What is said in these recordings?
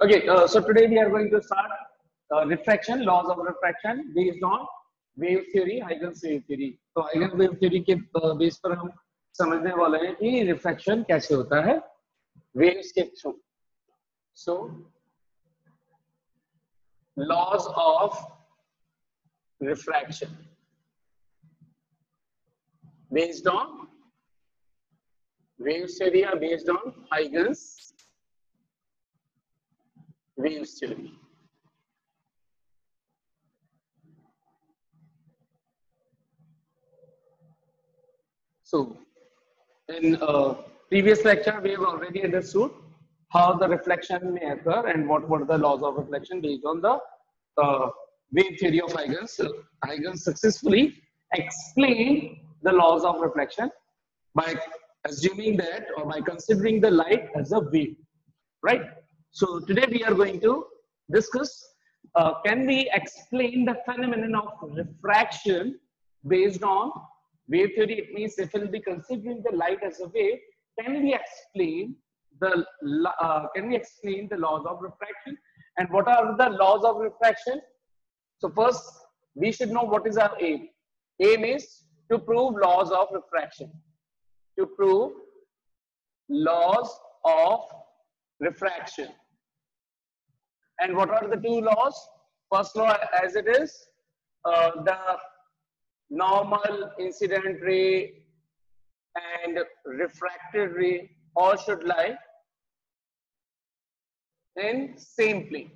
Okay, uh, so today we are going to start uh, refraction, laws of refraction based on wave theory, Huygens wave theory. तो Huygens wave theory के base पर हम समझने वाले हैं कि refraction कैसे होता है waves के through. So laws of refraction based on wave theory are based on Huygens wave theory. So, in uh, previous lecture, we have already understood how the reflection may occur and what were the laws of reflection based on the uh, wave theory of Huygens. So, Huygens successfully explained the laws of reflection by assuming that or by considering the light as a wave, right? So today we are going to discuss, uh, can we explain the phenomenon of refraction based on wave theory? It means if we'll be considering the light as a wave, can we explain the, uh, can we explain the laws of refraction? And what are the laws of refraction? So first, we should know what is our aim. Aim is to prove laws of refraction. To prove laws of refraction. And what are the two laws? First law as it is, uh, the normal incident ray and refracted ray all should lie in same plane.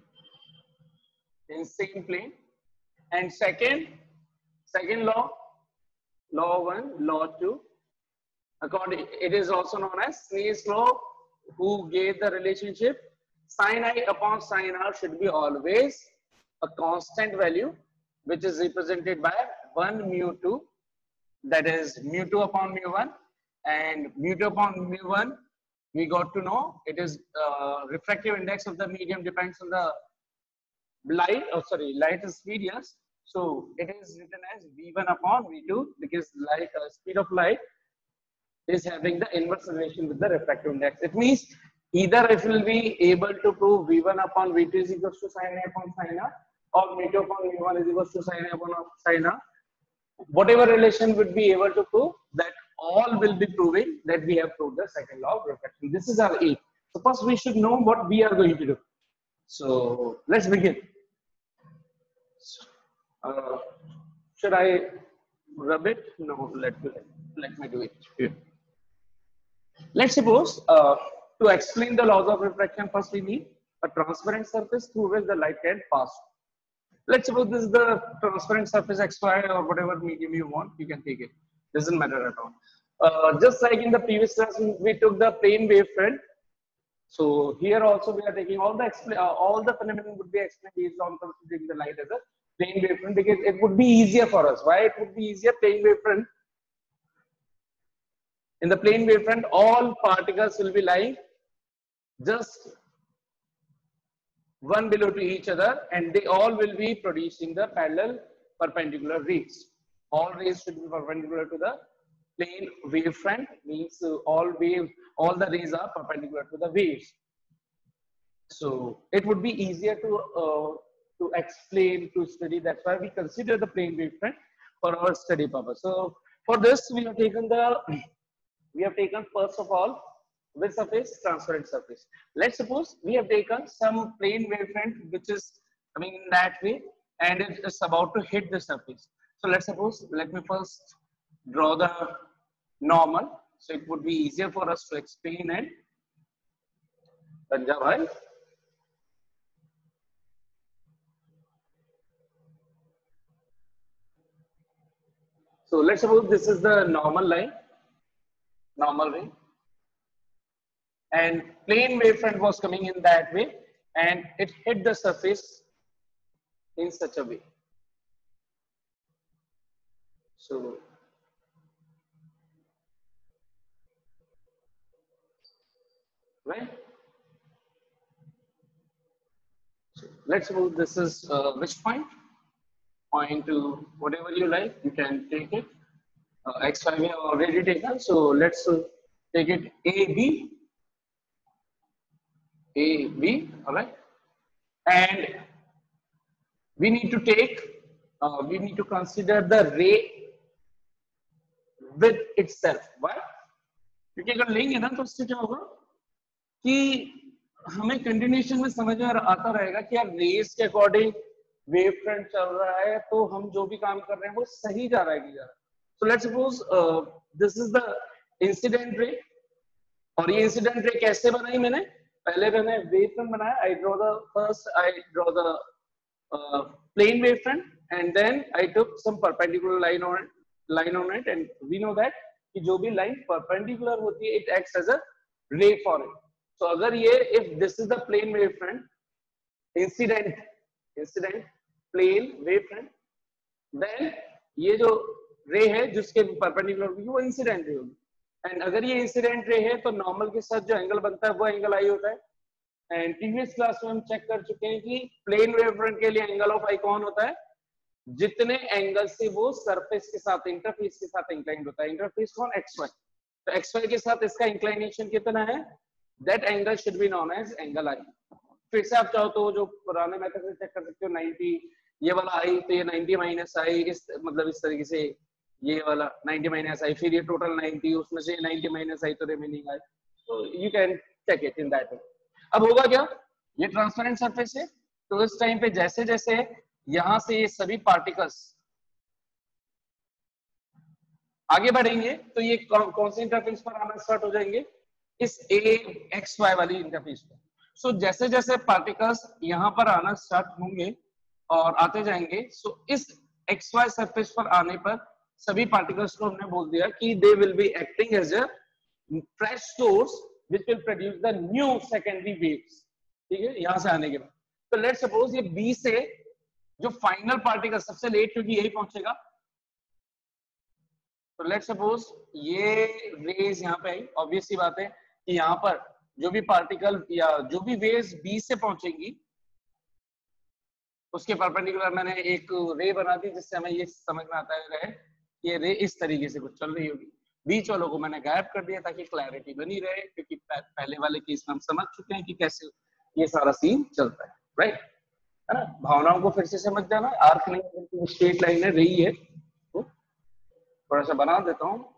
In same plane. And second, second law, law one, law two. According, it is also known as Snell's law, who gave the relationship sin i upon sin r should be always a constant value which is represented by 1 mu 2 that is mu 2 upon mu 1 and mu 2 upon mu 1 we got to know it is uh, refractive index of the medium depends on the light oh sorry light is speed yes so it is written as v1 upon v2 because light uh, speed of light is having the inverse relation with the refractive index. It means either it will be able to prove v1 upon v2 is equals to sin a upon sin r or v2 upon v1 is equals to sin a upon sin r whatever relation would be able to prove that all will be proving that we have proved the second law of refraction. This is our aim. So first we should know what we are going to do. So let's begin. Uh, should i rub it? No let me let me do it. Here let's suppose uh, to explain the laws of refraction, first we need a transparent surface through which the light can pass. Let's suppose this is the transparent surface XY or whatever medium you want, you can take it. Doesn't matter at all. Uh, just like in the previous class, we took the plane wavefront. So here also we are taking all the uh, all the phenomenon would be explained based on considering the light as a plane wavefront because it would be easier for us. Why it would be easier? Plane wavefront in the plane wavefront, all particles will be lying just one below to each other and they all will be producing the parallel perpendicular rays. All rays should be perpendicular to the plane wavefront means all wave, all the rays are perpendicular to the waves. So it would be easier to uh, to explain, to study. That's why we consider the plane wavefront for our study purpose. So for this, we have taken the we have taken first of all which surface transparent surface. Let's suppose we have taken some plane wavefront which is coming in that way and it is about to hit the surface. So let's suppose let me first draw the normal. So it would be easier for us to explain it Punjab so let's suppose this is the normal line normal way and plane wavefront was coming in that way and it hit the surface in such a way so right so let's move. this is uh, which point Point to whatever you like you can take it uh, x5 we have already taken. So let's uh, take it AB, AB, all right. and we need to take uh, we need to consider the ray with itself. Why? क्योंकि अगर लेंगे ना तो उससे क्या होगा? कि हमें कंटिन्यूशन में समझ में आता रहेगा कि यार रेस के अकॉर्डिंग वेव फ्रंट चल रहा है तो हम जो भी काम कर रहे हैं वो सही जा रहा है कि जा रहा है। So let's suppose this is the incident ray और ये इंसिडेंट रे कैसे बनाई मैंने? पहले मैंने वेव फ्रंट बनाया I draw the first I draw the plane wave front and then I took some perpendicular line on line on it and we know that कि जो भी लाइन परपेंडिकुलर होती है इट एक्ट्स एज अ रे for it so अगर ये if this is the plane wave front incident incident plane wave front then ये जो रे है, जिसके परपेंडिकुलर होगी, वो इंसिडेंट रे होगी। एंड अगर ये इंसिडेंट रे है तो नॉर्मल के साथ जो एंगल बनता है, वो एंगल आई होता है। एंड प्रीवियस क्लास में हम चेक कर चुके हैं कि प्लेन वेव फ्रंट के लिए एंगल ऑफ़ आई कौन होता है? जितने एंगल से वो सरफेस के साथ इंटरफेस के साथ इंक्लाइंड होता है। इंटरफेस कौन? एक्स वाई तो एक्स वाई के साथ इसका इंक्लाइनेशन कितना है? That angle should be known as angle I फिर से आप चाहो तो जो पुराने मेथड से चेक कर सकते हो 90 ये वाला आई तो ये 90 माइनस आई इस मतलब इस तरीके से ये वाला 90 माइनस आई फिर ये टोटल 90 उसमें से 90 माइनस आई तो रिमेनिंग आई। तो you can check it in that अब होगा क्या? ये ट्रांसपेरेंट सरफेस है तो इस टाइम पे जैसे जैसे यहाँ से ये सभी पार्टिकल्स आगे बढ़ेंगे तो ये कौन, कौन से इंटरफेस पर आना स्टार्ट हो जाएँगे? इस ए एक्स वाई वाली इंटरफेस पर। सो so, जैसे जैसे पार्टिकल्स यहाँ पर आना स्टार्ट होंगे और आते जाएँगे सो so, इस एक्स वाई सरफेस पर आने पर सभी पार्टिकल्स को हमने बोल दिया कि they will be acting as a fresh source which will produce the new secondary waves ठीक है? यहाँ से आने के बाद। तो लेट सपोज़ ये बी से जो फाइनल पार्टिकल सबसे लेट क्योंकि यही पहुंचेगा। तो लेट सपोज़ ये रेज यहाँ पे आई। ऑब्वियसली बात है कि यहाँ पर जो भी पार्टिकल या जो भी वेव्स बी से पहुंचेंगी, उसके परपेंडिकुलर मैंने एक रे बना दी जिससे हमें ये समझ में आता है। ये रे इस तरीके से कुछ चल रही होगी। बीच वालों को मैंने गायब कर दिया ताकि क्लैरिटी बनी रहे, क्योंकि पहले वाले केस में हम समझ चुके हैं कि कैसे ये सारा सीन चलता है राइट है ना? भावनाओं को फिर से समझ जाना आर्क नहीं स्ट्रेट लाइन है, रही है। तो थोड़ा सा बना देता हूँ।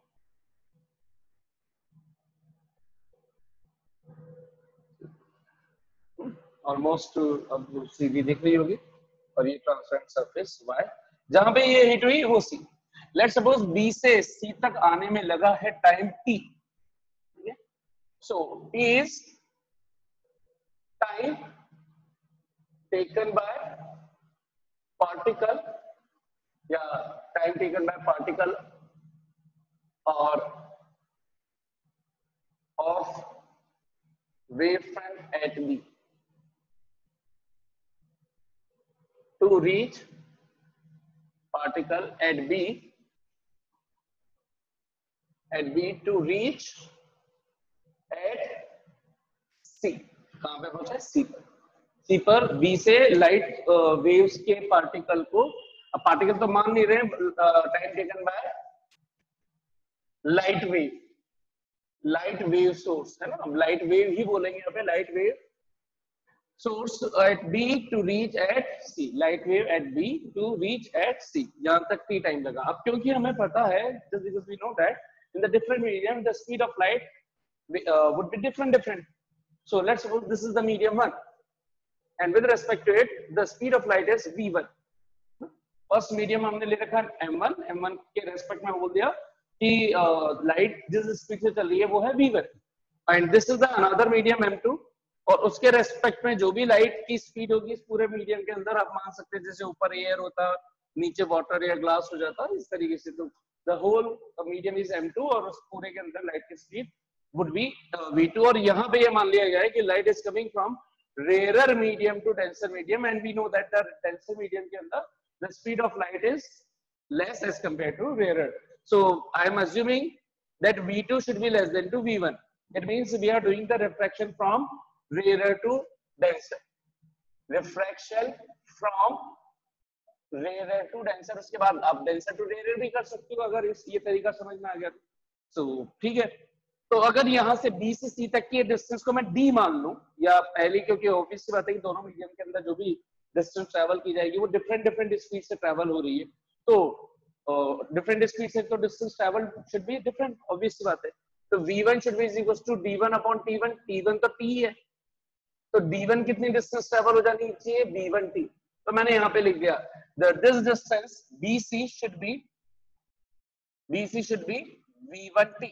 ऑलमोस्ट अब सीधी दिख रही होगी, और ये ट्रांसपेरेंट सरफेस वाई जहाँ पे ये हिट हुई, वो सी लेट सपोज़ बी से सी तक आने में लगा है time T so is time taken by particle या टाइम टेकन बाय पार्टिकल और of wave front at B to reach particle at B at B to reach at C कहाँ पे पहुँचा? C पर। सी पर बी से light waves के particle को पार्टिकल तो मान नहीं रहे time taken by light wave light wave source है ना? लाइट वेव ही बोलेंगे यहाँ पे light wave source at B to reach at C light wave at B to reach at C यहाँ तक टी टाइम लगा। अब क्योंकि हमें पता है, just because we know that in the different medium the speed of light uh, would be different different so let's suppose this is the medium one and with respect to it the speed of light is v1 first medium हमने ले रखा है m1 m1 के respect में बोल दिया कि light जिस स्पीड से चल रही है वो है v1 and this is the another medium m2 और उसके रेस्पेक्ट में जो भी लाइट की स्पीड होगी इस पूरे मीडियम के अंदर आप मान सकते हैं जैसे ऊपर एयर होता नीचे वाटर या ग्लास हो जाता इस तरीके से तो the whole medium is m2 और उस पूरे के अंदर लाइट की स्पीड वुड बी v2 और यहाँ पे ये मान लिया गया है कि light is coming from rarer medium to denser medium and we know that the denser medium के अंदर the speed of light is less as compared to rarer so i am assuming that v2 should be less than to v1 it means we are doing the refraction from rarer to denser refraction from rarer to denser उसके बाद आप denser to rarer भी कर सकते हो अगर इस, ये तरीका समझ में आ गया तो। ठीक है। तो अगर यहाँ से बी से सी तक की डिस्टेंस को मैं डी मान लू, या पहली, क्योंकि दोनों मीडियम के अंदर जो भी डिस्टेंस ट्रेवल की जाएगी, वो डिफरेंट डिफरेंट स्पीड से ट्रेवल हो रही है। तो डिफरेंट स्पीड से तो distance travel should be different obvious बात है। तो v1 should be equals to d1 upon t1 t1 तो t है। तो d1 कितनी डिस्टेंस ट्रेवल हो जानी चाहिए? V1t तो मैंने यहाँ पे लिख दिया the this distance bc should be bc should be v1t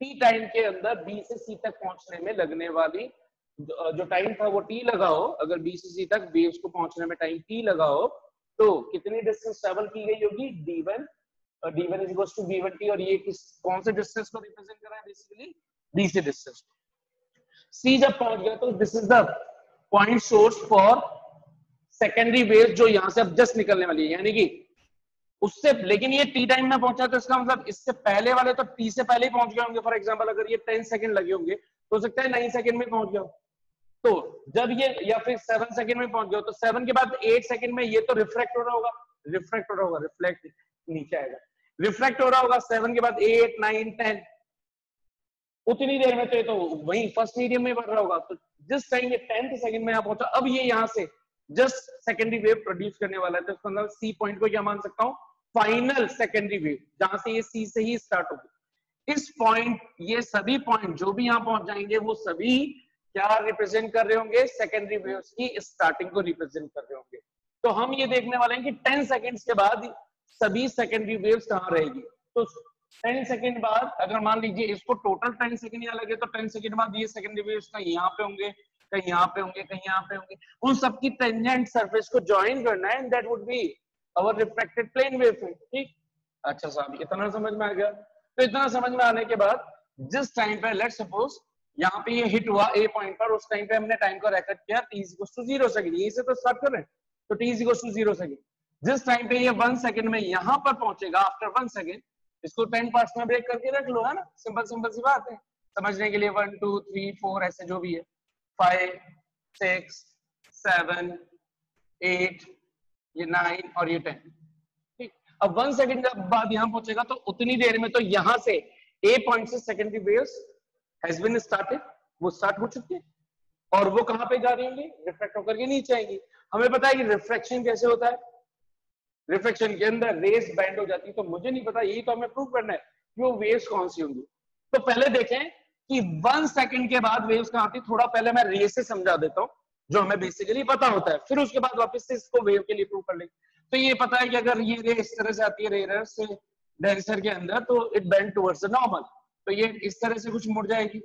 t. Time के अंदर b से c तक पहुँचने में लगने वाली जो टाइम था वो t लगाओ अगर b से c तक बेस को पहुँचने में टाइम t लगाओ तो कितनी डिस्टेंस ट्रेवल की गई होगी? D1 और d1 is equals to v1t और ये किस, कौन से डिस्टेंस को रिप्रेजेंट कर रहा है बेसिकली b से डिस्टेंस c जब पहुँच गया तो this is the point source for secondary wave जो यहाँ से अब जस्ट निकलने वाली है, यानी कि उससे, लेकिन ये टी टाइम में पहुँचा तो इसका मतलब इससे पहले वाले तो टी से पहले ही पहुँच गए होंगे। फॉर एग्जांपल अगर ये टेन सेकंड लगे होंगे तो हो सकता है नाइन सेकंड में पहुँच गया तो जब ये, या फिर सेवन सेकंड में पहुँच गया तो सेवन के बाद एट सेकंड में ये तो रिफ्लेक्ट हो रहा होगा। रिफ्लेक्ट हो रहा होगा रिफ्लेक्ट नीचे आएगा। रिफ्लेक्ट हो रहा होगा सेवन के बाद एट नाइन टेन उतनी देर में तो ये तो वही फ़र्स्ट मीडियम में बढ़ रहा होगा। तो जिस टाइम ये टेंथ सेकंड में यहाँ पहुँचा, अब ये यहाँ से जस्ट सेकेंडरी वेव प्रोड्यूस करने वाला है तो इसका मतलब सी पॉइंट को क्या मान सकता हूँ? फाइनल सेकेंडरी वेव जहाँ से ये सी से ही स्टार्ट होगी। इस पॉइंट ये सभी पॉइंट जो भी यहाँ पहुँच जाएँगे, वो सभी क्या रिप्रेजेंट कर रहे होंगे? सेकेंडरी वेव्स की स्टार्टिंग को रिप्रेजेंट कर रहे होंगे। तो हम ये देखने वाले हैं कि 10 सेकंड्स के बाद सभी सेकेंडरी वेव्स कहाँ रहेगी? तो 10 सेकंड बाद, अगर मान लीजिए इसको टोटल 10 सेकंड यहाँ लगे तो 10 सेकंड बाद ये सेकेंडरी वेव्स कहीं यहाँ पे होंगे। कहीं यहाँ पे होंगे, कहीं यहाँ पे होंगे। उन सबकी टेंजेंट सरफेस को ज्वाइन करना है that would be our reflected plane wave ठीक? अच्छा साहब, इतना समझ में आ गया। तो इतना समझ में आने के बाद, जिस टाइम पे लेट सपोज़ यहाँ पे ये हिट हुआ ए पॉइंट पर, उस टाइम पे हमने टाइम को रेकॉर्ड किया T is to zero second यही से तो स्टार्ट कर रहे हैं तो T is to zero second जिस टाइम पे ये वन सेकंड में यहाँ पर पहुंचेगा आफ्टर वन सेकंड इसको टेन पार्ट्स में ब्रेक करके रख लो, है ना? सिंपल सिंपल सी बात है। समझने के लिए वन टू थ्री फोर ऐसे जो भी है। फाइव सिक्स सेवन एट ये नाइन और ये टेन ठीक? अब वन सेकंड के बाद यहाँ पहुंचेगा तो उतनी देर में तो यहाँ से ए पॉइंट से secondary waves has been started वो स्टार्ट हो चुकी है। और वो कहाँ पे जा रही होंगी? रिफ्लेक्ट होकर के नीचे आएँगी। हमें पता है कि रिफ्लेक्शन कैसे होता है? रिफ्लेक्शन के अंदर रेस बैंड हो जाती है तो मुझे नहीं पता, यही तो हमें प्रूव करना है कि वो वेव्स कौन सी होंगी। तो पहले देखें कि वन सेकंड के बाद वेव्स कहाँ आती थोड़ा पहले मैं रेस से समझा देता हूँ, जो हमें बेसिकली पता होता है। फिर उसके बाद वापस से इसको वेव के लिए प्रूव कर लेंगे। तो ये पता है कि अगर ये रे इस तरह से आती है रेयर से डेंसर के अंदर तो इट बेंड टूवर्ड्स नॉर्मल तो ये इस तरह से कुछ मुड़ जाएगी।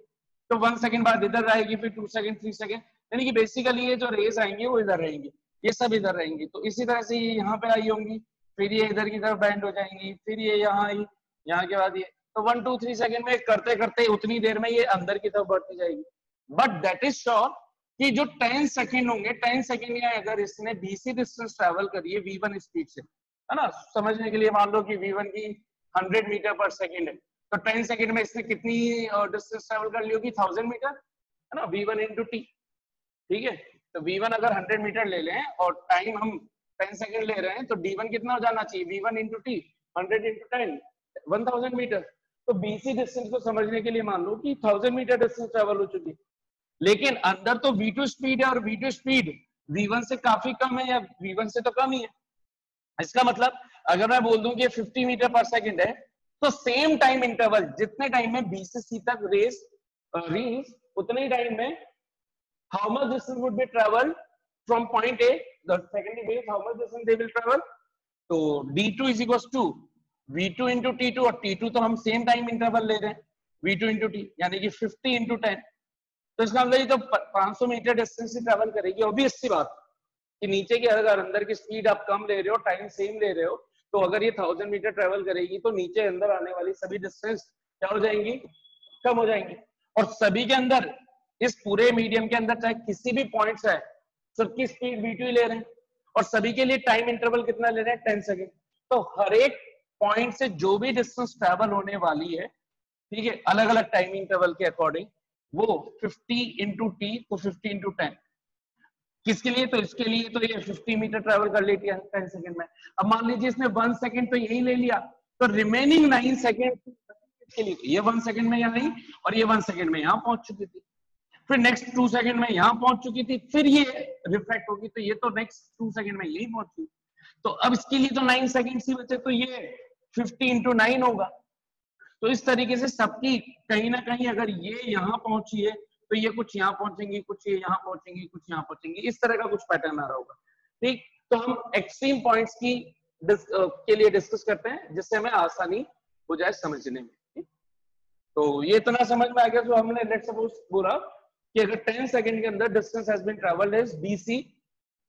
तो वन सेकंड बाद इधर आएगी, फिर टू सेकंड थ्री सेकंड यानी कि बेसिकली ये जो रेस आएँगे, वो इधर रहेंगे। ये सब इधर रहेंगे। तो इसी तरह से ये यहाँ पे आई होंगी। फिर ये इधर की तरफ़ बैंड हो जाएँगी। फिर ये यहाँ आई। यहाँ के बाद ये तो वन टू थ्री सेकंड में करते करते उतनी देर में ये अंदर की तरफ़ बढ़ती जाएगी। बट दैट इज़ श्योर कि जो टेन सेकेंड होंगे टेन सेकंड या अगर इसने बीसी डिस्टेंस ट्रेवल करी है वी स्पीड से, है ना? समझने के लिए मान लो कि वी वन की 100 मीटर पर सेकेंड है। तो टेन सेकंड में इसने कितनी डिस्टेंस ट्रेवल कर ली होगी? थाउज़ेंड मीटर है ना? वी वन इंटू टी ठीक है? तो वी वन अगर 100 मीटर ले लें और टाइम हम टेन सेकेंड ले रहे हैं तो डी वन कितना हो जाना चाहिए? V one into T hundred into ten one thousand metre तो बीसी डिस्टेंस को समझने के लिए मान लो कि थाउज़ेंड मीटर डिस्टेंस ट्रेवल हो चुकी है। लेकिन अंदर तो वी टू स्पीड है और V two speed V one से काफ़ी कम है या वी वन से तो कम ही है। इसका मतलब अगर मैं बोल दूँ कि 50 मीटर पर सेकंड है तो सेम टाइम इंटरवल जितने टाइम में बी से सी तक रेस रीच उतने टाइम में how much distance would be travel from point A wave how much distance they will travel तो d2 is equals to v2 into t2 और t2 तो हम सेम टाइम इंटरवल ले रहे हैं। V2 into t, यानी कि 50 into 10 तो इसका मतलब ये तो 500 मीटर डिस्टेंस से ट्रेवल करेगी। ऑब्वियस सी बात। कि नीचे की अगर अंदर की स्पीड आप कम ले रहे हो टाइम सेम ले रहे हो तो अगर ये थाउज़ेंड मीटर ट्रेवल करेगी तो नीचे अंदर आने वाली सभी डिस्टेंस क्या हो जाएँगी? कम हो जाएँगी। और सभी के अंदर, इस पूरे मीडियम के अंदर, चाहे किसी भी पॉइंट है, सबकी स्पीड वी टू ले रहे हैं। और सभी के लिए टाइम इंटरवल कितना ले रहे हैं? टेन सेकेंड तो हर एक पॉइंट से जो भी डिस्टेंस ट्रेवल होने वाली है, ठीक है अलग अलग टाइम इंटरवल के अकॉर्डिंग वो 50 इंटू टी तो 50 इंटू टेन किसके लिए? तो इसके लिए तो ये 50 मीटर ट्रेवल कर लेती है टेन सेकंड में. अब मान लीजिए इसने वन सेकंड तो यही ले लिया तो रिमेनिंग नाइन सेकंड इसके लिए? ये वन सेकंड में यहाँ आई और ये वन सेकंड में यहाँ पहुँच चुकी थी. फिर नेक्स्ट टू सेकंड में यहाँ पहुँच चुकी थी, फिर ये रिफ्लेक्ट होगी तो ये तो नेक्स्ट टू सेकंड में यही पहुँची तो अब इसके लिए तो नाइन सेकंड ही बचे तो ये फिफ्टी इंटू नाइन होगा। तो इस तरीके से सबकी कहीं ना कहीं अगर ये यहाँ पहुँची है तो ये कुछ यहाँ पहुंचेंगी, कुछ ये यहाँ पहुंचेंगी, कुछ यहाँ पहुंचेंगी। इस तरह का कुछ पैटर्न आ रहा होगा। ठीक तो हम एक्सट्रीम पॉइंट्स की के लिए डिस्कस करते हैं, जिससे हमें आसानी हो जाए समझने में। तो ये इतना समझ में आ गया जो हमने लेट सपोज़ बोला कि अगर 10 सेकंड के अंदर distance has been travelled is bc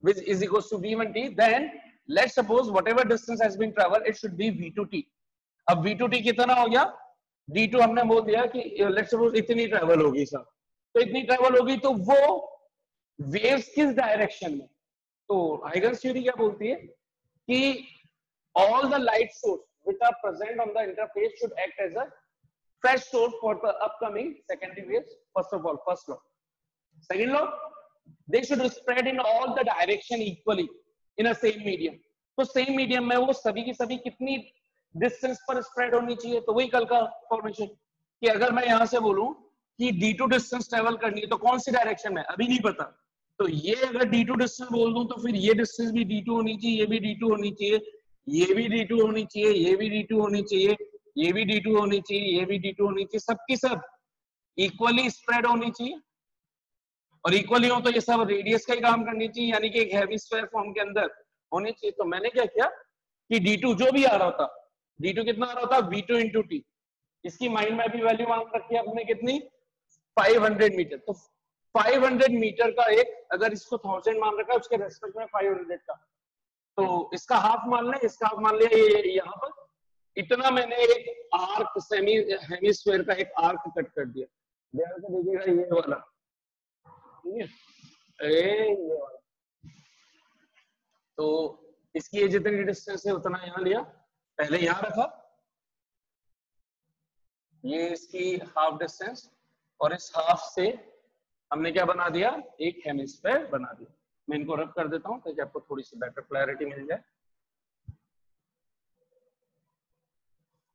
which is equals to v1t let suppose whatever distance has been travel it should be V two T अब वी टू टी कितना हो गया? डी टू हमने बोल दिया कि लेट सपोज़ इतनी travel होगी सर तो इतनी ट्रेवल होगी तो वो वेव्स किस डायरेक्शन में? तो हाइगन्स थ्योरी क्या बोलती है? कि all the light source which are present on the interface should act as a fresh source for the upcoming secondary waves first of all first law second law they should spread in all the direction equally in a same medium. तो same medium में वो सभी की सभी कितनी distance पर spread होनी चाहिए? तो वही कल का फॉर्मेशन कि अगर मैं यहाँ से बोलूँ कि d2 डिस्टेंस ट्रेवल करनी है तो कौन सी डायरेक्शन में? अभी नहीं पता। तो ये अगर d2 डिस्टेंस बोल दूँ तो फिर ये डिस्टेंस भी d2 होनी चाहिए, ये भी d2 होनी चाहिए, ये भी d2 होनी चाहिए, ये भी d2 होनी चाहिए, ये भी d2 होनी चाहिए, ये भी d2 होनी चाहिए, सबकी सब इक्वली स्प्रेड होनी चाहिए। और इक्वली हो तो ये सब रेडियस का ही काम करनी चाहिए, यानी कि एक हैवी स्क्वायर फॉर्म के अंदर होनी चाहिए। तो मैंने क्या किया कि d2 जो भी आ रहा था d2 कितना आ रहा था? V2 इंटू टी इसकी माइंड में भी वैल्यू मान रखी है अपने कितनी? 500 मीटर तो 500 मीटर का एक, अगर इसको थाउज़ेंड मान रखा है, उसके रेस्पेक्ट में 500 का। तो इसका हाफ़ मान लें, इसका हाफ़ मान लिया यहाँ पर। इतना मैंने एक आर्क सेमी हेमिस्फेयर का एक आर्क कट कर दिया। ध्यान से देखिएगा, ये वाला। तो इसकी ये जितनी डिस्टेंस है, उतना यहाँ लिया। पहले यहाँ रखा। ये इसकी हाफ़ डिस्टेंस और इस हाफ़ से हमने क्या बना दिया? एक हेमिस्फेयर बना दिया। मैं इनको रब कर देता हूँ, ताकि आपको थोड़ी सी बेटर क्लैरिटी मिल जाए।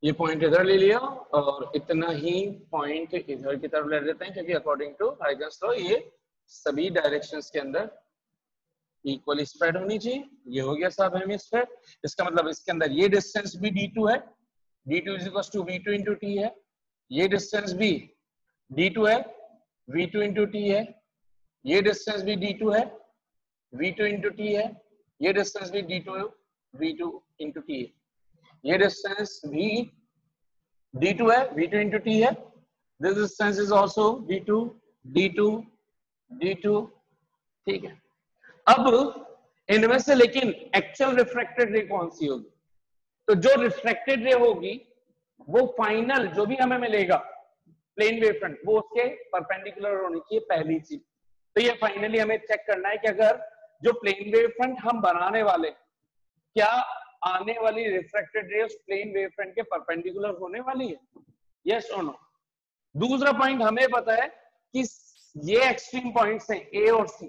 ये पॉइंट इधर ले लिया, और इतना ही पॉइंट इधर की तरफ़ ले लेते हैं, क्योंकि अकॉर्डिंग टू हाइगन्स लॉ ये सभी डायरेक्शंस के अंदर इक्वली स्प्रेड होनी चाहिए। ये हो गया सब हेमिस्फेयर इसका मतलब इसके अंदर ये डिस्टेंस भी d2 है। D2 is equal to v2 into t है। ये डिस्टेंस भी d2 है। V2 into t है। ये डिस्टेंस भी d2 है। V2 into t है। ये डिस्टेंस भी d2 v2 into t है। ये डिस्टेंस भी d2 है। V2 into t है। This distance is also d2 d2 d2 ठीक है। अब इनमें से लेकिन एक्चुअल रिफ्रैक्टेड रे कौन सी होगी? तो जो रिफ्रैक्टेड रे होगी, वो फाइनल जो भी हमें मिलेगा प्लेन वेव फ्रंट वो उसके परपेंडिकुलर होनी चाहिए पहली चीज़। तो ये फाइनली हमें चेक करना है कि अगर जो प्लेन वेव फ्रंट हम बनाने वाले, क्या आने वाली रिफ्रैक्टेड रे उस प्लेन वेव फ्रंट के परपेंडिकुलर होने वाली है? यस और नो दूसरा पॉइंट हमें पता है कि ये एक्सट्रीम पॉइंट्स हैं ए और सी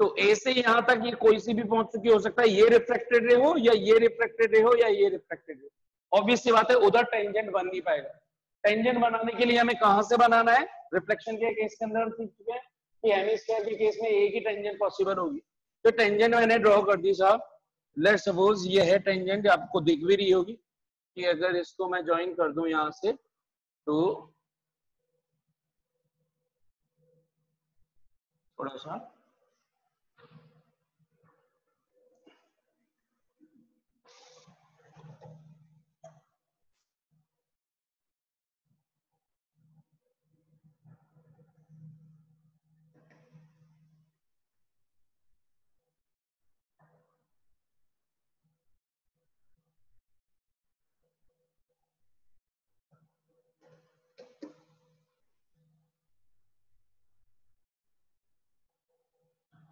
तो ए से यहाँ तक ये कोई सी भी पहुँच चुकी हो सकता है, ये रिफ्लेक्टेड रे हो या ये रिफ्लेक्टेड रे हो या ये रिफ्लेक्टेड रे ऑब्वियस बात है, उधर टेंजेंट बन नहीं पाएगा। टेंजेंट बनाने के लिए हमें कहाँ से बनाना है? रिफ्लेक्शन के केस के अंदर सीख चुके हैं कि हेमिस्फीयर के केस में एक ही टेंजेंट पॉसिबल होगी। तो टेंजेंट मैंने ड्रॉ कर दी साहब। लेट सपोज़ ये है टेंजेंट आपको दिख भी रही होगी कि अगर इसको मैं ज्वाइन कर दूँ यहाँ से तो थोड़ा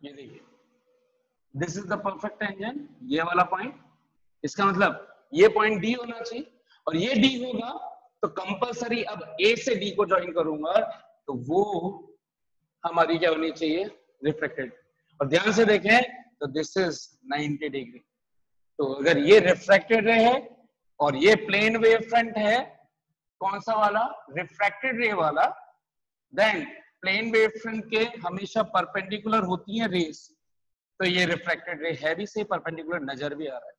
ये देखिए। This is the perfect tangent ये वाला पॉइंट इसका मतलब ये पॉइंट डी होना चाहिए, और ये डी होगा तो कंपलसरी अब ए से डी को ज्वाइन करूँगा तो वो हमारी क्या होनी चाहिए? रिफ्लेक्टेड और ध्यान से देखें तो दिस इज़ 90 डिग्री तो अगर ये रिफ्लेक्टेड है, और ये प्लेन वेव फ्रंट है, कौन सा वाला? रिफ्रैक्टेड रे वाला। देन प्लेन वेव फ्रंट के हमेशा परपेंडिकुलर होती है रेस तो ये रिफ्रैक्टेड रे है भी से परपेंडिकुलर नज़र भी आ रहा है।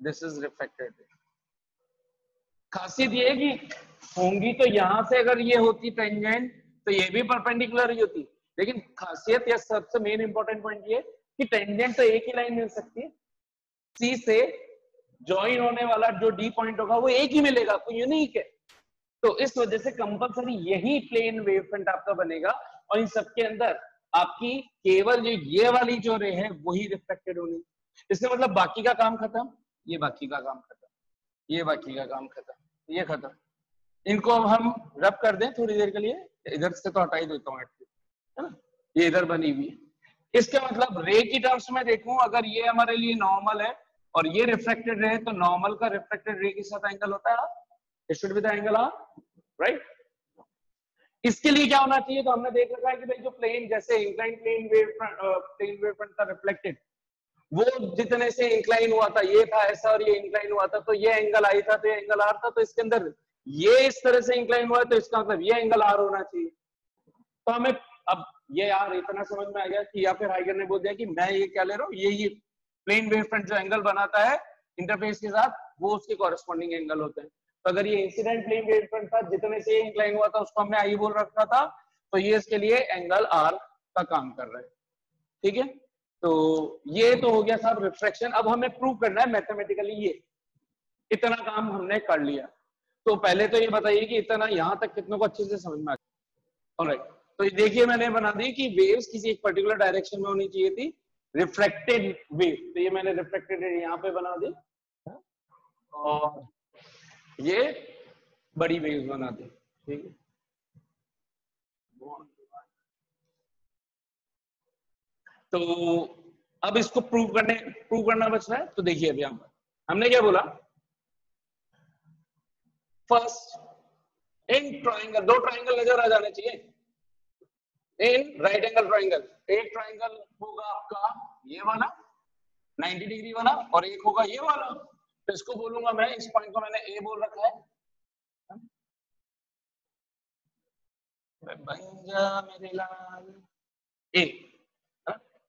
दिस इज़ रिफ्लेक्टेड खासियत ये कि होंगी तो यहाँ से अगर ये होती टेंजेंट तो ये भी परपेंडिकुलर ही होती। लेकिन खासियत या सबसे मेन इंपॉर्टेंट पॉइंट ये कि टेंजेंट तो एक ही लाइन मिल सकती है। सी से ज्वाइन होने वाला जो डी पॉइंट होगा, वो एक ही मिलेगा, कोई यूनिक है। तो इस वजह से कंपलसरी यही प्लेन वेव फ्रंट आपका बनेगा और इन सबके अंदर आपकी केवल जो ये वाली जो रे है, वही रिफ्लेक्टेड होनी इससे मतलब बाकी का काम खत्म, ये बाकी का काम खत्म, ये बाकी का काम खत्म, ये खत्म। इनको अब हम रब कर दें थोड़ी देर के लिए, इधर से तो हटा ही देता हूँ है ना? ये इधर बनी हुई है। इसके मतलब रे की टर्म्स में देखूँ, अगर ये हमारे लिए नॉर्मल है और ये रिफ्लेक्टेड रे है तो नॉर्मल का रिफ्लेक्टेड रे के साथ एंगल होता है। It should be the angle R right इसके लिए क्या होना चाहिए? तो हमने देख रखा है कि भाई जो प्लेन जैसे incline plane wave plane wave front था रिफ्लेक्टेड वो जितने से इंक्लाइन हुआ था, ये था ऐसा और ये इंक्लाइन हुआ था तो ये एंगल आई था तो ये एंगल आर था तो इसके अंदर ये इस तरह से इंक्लाइन हुआ तो इसका मतलब ये एंगल आर होना चाहिए। तो हमें अब ये यार इतना समझ में आ गया कि या फिर हाइगर ने बोल दिया कि मैं ये क्या ले रहा हूँ? ये ये प्लेन वेव फ्रंट जो एंगल बनाता है इंटरफेस के साथ, वो उसके कॉरेस्पॉन्डिंग एंगल होते हैं। तो अगर ये इंसिडेंट प्लेन वेव फ्रंट था जितने से इंक्लाइन हुआ था उसको हमने आई बोल रखा था तो ये इसके लिए एंगल आर का काम कर रहा है। ठीक है? तो ये तो हो गया साहब रिफ्रैक्शन अब हमें प्रूव करना है मैथमेटिकली ये। इतना काम हमने कर लिया। तो पहले तो ये बताइए कि इतना यहाँ तक कितनों को अच्छे से समझ में आ गया। राइट तो ये देखिए मैंने बना दी कि वेव्स किसी एक पर्टिकुलर डायरेक्शन में होनी चाहिए थी। रिफ्लेक्टेड वेव तो ये मैंने रिफ्लेक्टेड यहाँ पे बना दी। और ये बड़ी वेव्स बना दी ठीक है? तो अब इसको प्रूव करने प्रूव करना बच रहा है तो देखिए अभी हम, हमने क्या बोला? फ़र्स्ट इन ट्राइंगल दो ट्राइंगल नज़र आ जाने चाहिए। इन राइट एंगल ट्राइंगल एक ट्राइंगल होगा आपका ये वाला 90 डिग्री वाला, और एक होगा ये वाला। तो इसको बोलूँगा मैं, इस पॉइंट को मैंने ए बोल रखा है। बन जा मेरे लाल। ए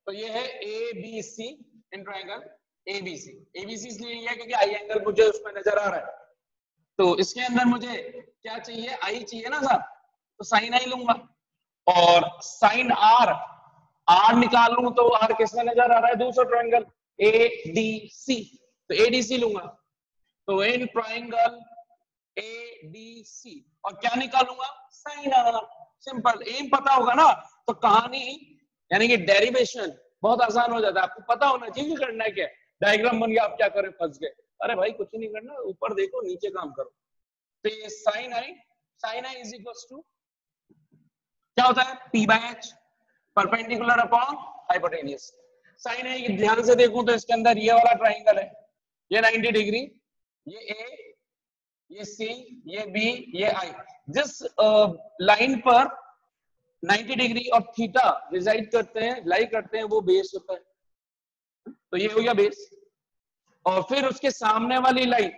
तो ये है A B C in triangle A B C A B C इसलिए है क्योंकि आई एंगल मुझे उसमें नज़र आ रहा है। तो इसके अंदर मुझे क्या चाहिए? आई चाहिए ना सर तो साइन आई लूँगा। और साइन आर आर निकाल लू तो आर किसमें नज़र आ रहा है? दूसरा ट्राइंगल ए डी सी तो ए डी सी लूँगा। तो इन ट्राइंगल ए डी सी और क्या निकालूँगा? साइन सिंपल एम पता होगा ना? तो कहानी, यानी कि डेरिवेशन बहुत आसान हो जाता है। आपको पता होना चाहिए करना है। क्या डायग्राम बन गया, आप क्या करें? फंस गए। अरे भाई, कुछ नहीं करना। ऊपर देखो, नीचे काम करो। तो ये sine I. Sine I is equal to क्या होता है? P by H perpendicular upon hypotenuse sine I ध्यान से देखूँ तो इसके अंदर ये वाला ट्राइंगल है। ये 90 डिग्री ये ए ये सी ये बी ये आई जिस लाइन uh, पर 90 डिग्री और थीटा रिजाइड करते हैं लाई करते हैं वो बेस होता है। तो ये हो गया बेस और फिर उसके सामने वाली लाइन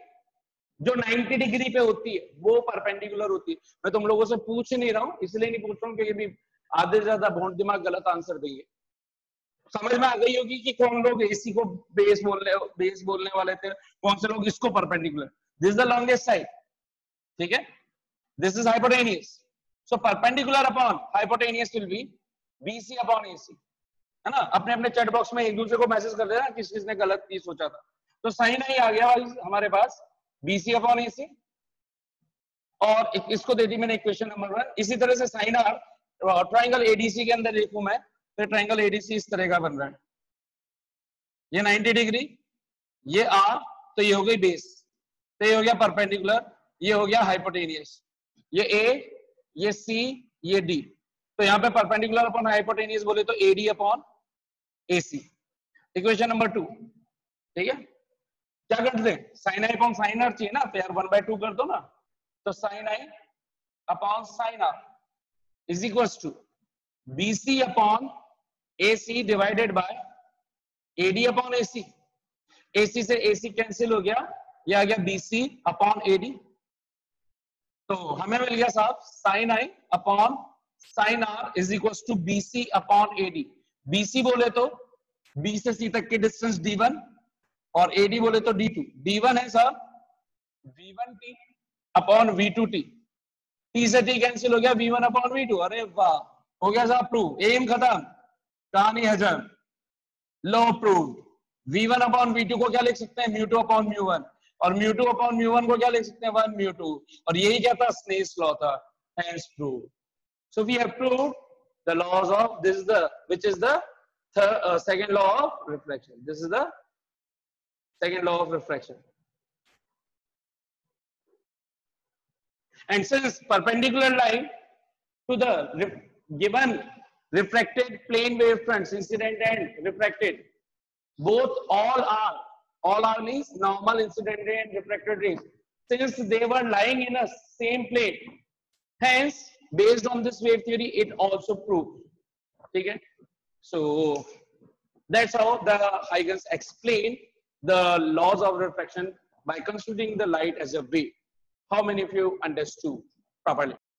जो 90 डिग्री पे होती है वो परपेंडिकुलर होती है। मैं तुम लोगों से पूछ नहीं रहा हूँ इसलिए नहीं पूछ रहा हूँ क्योंकि आधे से ज़्यादा भोट दिमाग गलत आंसर देंगे। समझ में आ गई होगी कि कौन लोग एसी को बेस बोलने बेस बोलने वाले थे, कौन से लोग इसको perpendicular this the longest side ठीक है? This is hypotenuse So, perpendicular upon hypotenuse will be BC upon AC. है ना? अपने अपने चैट बॉक्स में एक दूसरे को मैसेज कर देना किस, किसने गलत चीज़ सोचा था। तो साइन आई आ गया हमारे पास BC अपॉन AC और इसको दे दी मैंने इक्वेशन नंबर वन इसी तरह से साइन आर ट्राइंगल एडीसी के अंदर लिखू मैं तो ट्राइंगल एडीसी इस तरह का बन रहा है। ये 90 डिग्री ये आर तो ये हो गई बेस तो ये हो गया परपेंडिकुलर ये हो गया हाइपोटेनियस ये ए ये सी ये डी तो यहाँ पे परपेंडिकुलर अपॉन हाइपोटेनियस बोले तो AD upon A C equation number two ठीक है? क्या करते हैं sine I upon sine R चाहिए ना? तो यार वन बाय टू कर दो ना। तो sine I upon sine R is equal to B C upon A C divided by AD upon A C A C से ए सी कैंसिल हो गया, ये आ गया बी सी अपॉन एडी तो हमें मिल गया साहब sine I upon sine R is equal to BC upon AD BC बोले तो बी से सी तक की डिस्टेंस डी वन और एडी बोले तो डी टू डी वन है साहब V one T upon V two T T से टी कैंसिल हो गया V one upon V two अरे वाह, हो गया साहब प्रूव एम खत्म. कहानी है जब लो prove V one upon V two को क्या लिख सकते हैं? Mu two upon mu one और mu two upon mu one को क्या लिख सकते हैं? वन म्यू टू और यही क्या था? स्नेस लॉ था। Hence prove so we have prove the laws of this is the which is the second law of reflection this is the second law of reflection and since perpendicular line to the given refracted plane wave fronts incident and refracted both all are. All are means normal incident ray and refracted rays. Since they were lying in a same plane hence based on this wave theory it also proved. Okay? So that's how the huygens explain the laws of refraction by considering the light as a wave. How many of you understood properly